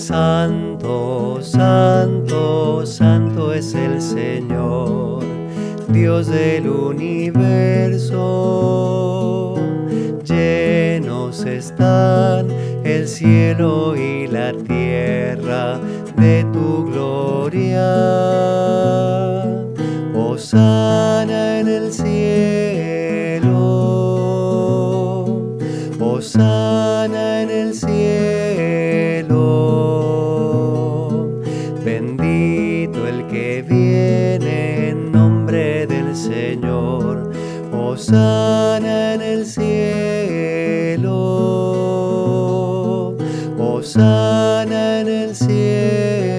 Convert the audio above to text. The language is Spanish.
Santo, santo, santo es el Señor, Dios del universo. Llenos están el cielo y la tierra de tu gloria. Osana en el cielo. Osana en el cielo. el que viene en nombre del Señor. Osana en el cielo. Osana en el cielo.